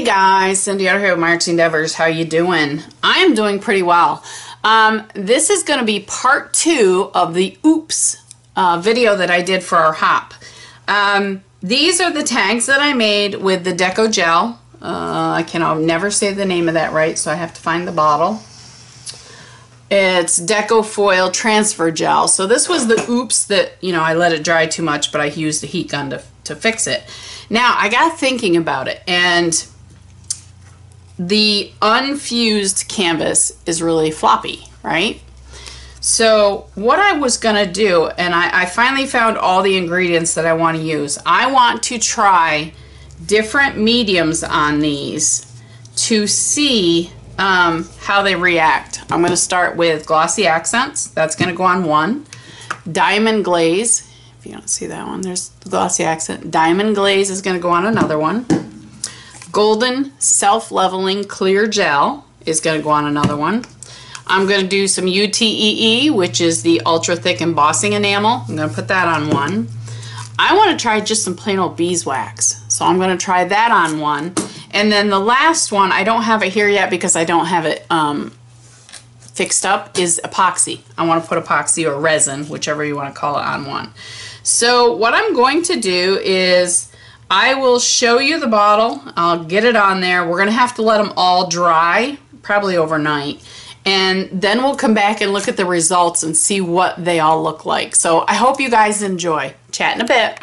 Hey guys, Cindy out here with My Artsy Endeavors. How you doing? I am doing pretty well. Um, this is going to be part two of the Oops uh, video that I did for our hop. Um, these are the tags that I made with the Deco Gel. Uh, I can I'll never say the name of that right, so I have to find the bottle. It's Deco Foil Transfer Gel. So this was the oops that, you know, I let it dry too much, but I used a heat gun to, to fix it. Now, I got thinking about it, and the unfused canvas is really floppy, right? So what I was to do, and I, I, finally found all the ingredients that I want to use. I want to try different mediums on these to see um, how they react. I'm to start with Glossy Accents. That's to go on one. Diamond Glaze. If you don't see that one, there's the Glossy Accent. Diamond Glaze is to go on another one. Golden Self-Leveling Clear Gel is going to go on another one. I'm going to do some UTEE, which is the Ultra Thick Embossing Enamel. I'm going to put that on one. I want to try just some plain old beeswax. So I'm going to try that on one. And then the last one, I don't have it here yet because I don't have it um, fixed up, is epoxy. I want to put epoxy or resin, whichever you want to call it, on one. So what I'm going to do is I will show you the bottle. I'll get it on there. We're going to have to let them all dry, probably overnight. And then we'll come back and look at the results and see what they all look like. So I hope you guys enjoy. Chat in a bit.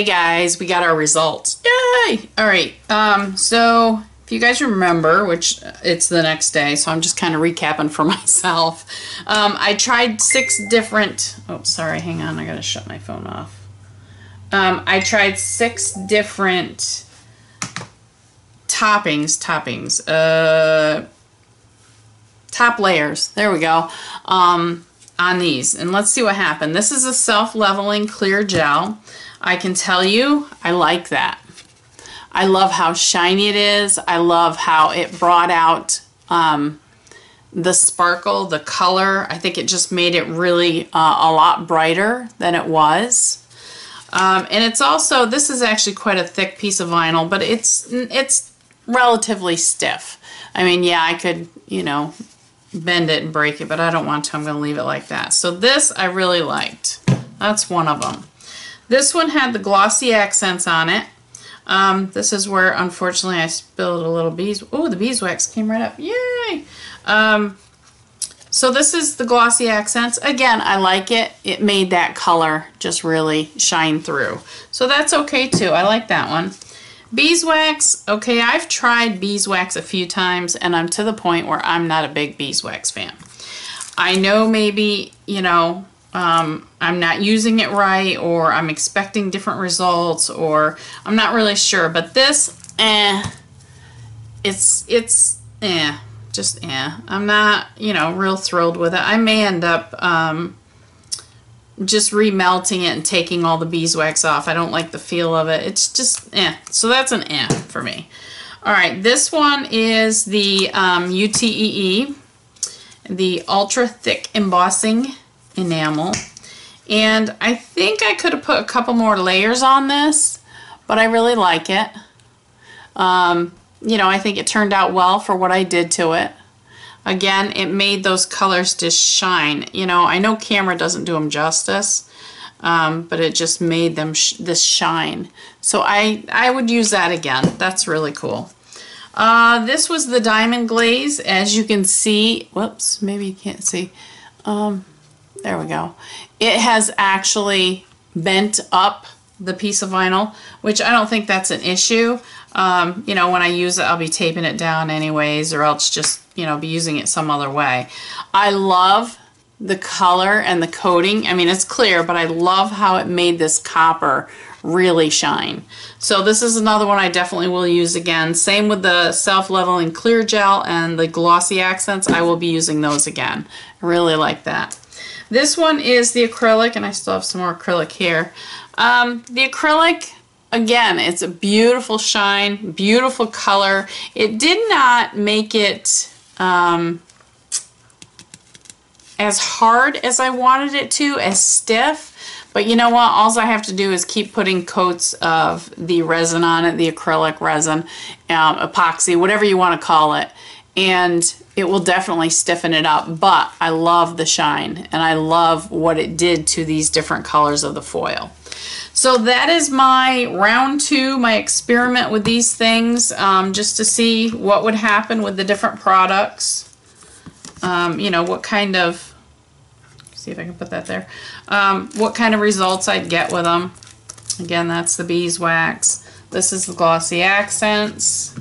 Okay, guys, we got our results. Yay! All right. Um, so if you guys remember, which it's the next day, so I'm just kind of recapping for myself. Um, I tried six different. Oh, sorry. Hang on. I gotta shut my phone off. Um, I tried six different toppings. Toppings. Uh, top layers. There we go. Um, on these, and let's see what happened. This is a self-leveling clear gel. I can tell you, I like that. I love how shiny it is. I love how it brought out um, the sparkle, the color. I think it just made it really uh, a lot brighter than it was. Um, and it's also, this is actually quite a thick piece of vinyl, but it's, it's relatively stiff. I mean, yeah, I could, you know, bend it and break it, but I don't want to. I'm going to leave it like that. So this I really liked. That's one of them. This one had the glossy accents on it. Um, this is where, unfortunately, I spilled a little bees. Oh, the beeswax came right up. Yay! Um, so this is the glossy accents. Again, I like it. It made that color just really shine through. So that's okay too. I like that one. Beeswax. Okay, I've tried beeswax a few times and I'm to the point where I'm not a big beeswax fan. I know maybe, you know, um, I'm not using it right or I'm expecting different results or I'm not really sure. But this, eh, it's, it's, eh, just eh. I'm not, you know, real thrilled with it. I may end up um, just remelting it and taking all the beeswax off. I don't like the feel of it. It's just eh. So that's an eh for me. All right, this one is the um, UTEE, the Ultra Thick Embossing enamel. And I think I could have put a couple more layers on this, but I really like it. Um, you know, I think it turned out well for what I did to it. Again, it made those colors just shine. You know, I know camera doesn't do them justice, um, but it just made them sh this shine. So I, I would use that again. That's really cool. Uh, this was the Diamond Glaze. As you can see, whoops, maybe you can't see. Um, there we go. It has actually bent up the piece of vinyl, which I don't think that's an issue. Um, you know, when I use it, I'll be taping it down anyways, or else just, you know, be using it some other way. I love the color and the coating. I mean, it's clear, but I love how it made this copper really shine. So this is another one I definitely will use again. Same with the self-leveling clear gel and the glossy accents. I will be using those again. I really like that. This one is the acrylic, and I still have some more acrylic here. Um, the acrylic, again, it's a beautiful shine, beautiful color. It did not make it um, as hard as I wanted it to, as stiff. But you know what? All I have to do is keep putting coats of the resin on it, the acrylic resin, um, epoxy, whatever you want to call it. And it will definitely stiffen it up, but I love the shine and I love what it did to these different colors of the foil. So that is my round two, my experiment with these things, um, just to see what would happen with the different products. Um, you know, what kind of, see if I can put that there, um, what kind of results I'd get with them. Again, that's the beeswax. This is the glossy accents.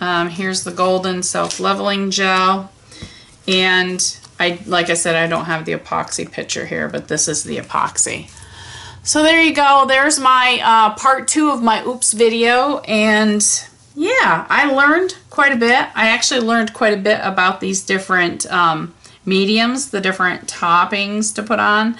Um, here's the golden self-leveling gel. And I, like I said, I don't have the epoxy picture here, but this is the epoxy. So there you go. There's my uh, part two of my oops video. And yeah, I learned quite a bit. I actually learned quite a bit about these different um, mediums, the different toppings to put on.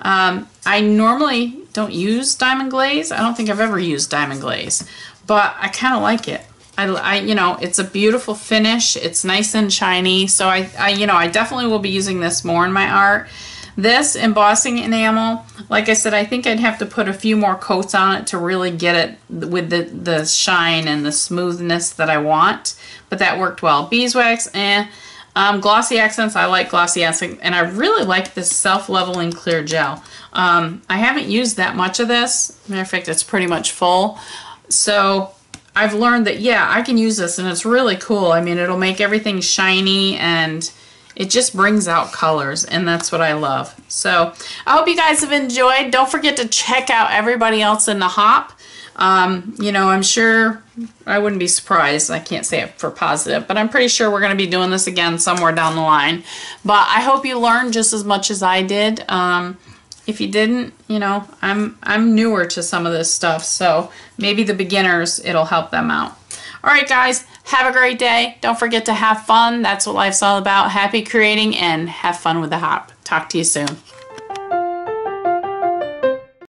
Um, I normally don't use diamond glaze. I don't think I've ever used diamond glaze, but I kind of like it. I, I, you know, it's a beautiful finish. It's nice and shiny. So I, I, you know, I definitely will be using this more in my art. This embossing enamel, like I said, I think I'd have to put a few more coats on it to really get it with the, the shine and the smoothness that I want. But that worked well. Beeswax, eh. Um, glossy accents, I like glossy accents. And I really like this self-leveling clear gel. Um, I haven't used that much of this. Matter of fact, it's pretty much full. So I've learned that, yeah, I can use this and it's really cool. I mean, it'll make everything shiny and it just brings out colors and that's what I love. So I hope you guys have enjoyed. Don't forget to check out everybody else in the hop. Um, you know, I'm sure I wouldn't be surprised. I can't say it for positive, but I'm pretty sure we're going to be doing this again somewhere down the line. But I hope you learned just as much as I did. Um, if you didn't, you know, I'm I'm newer to some of this stuff, so maybe the beginners it'll help them out. All right, guys, have a great day. Don't forget to have fun. That's what life's all about. Happy creating and have fun with the hop. Talk to you soon.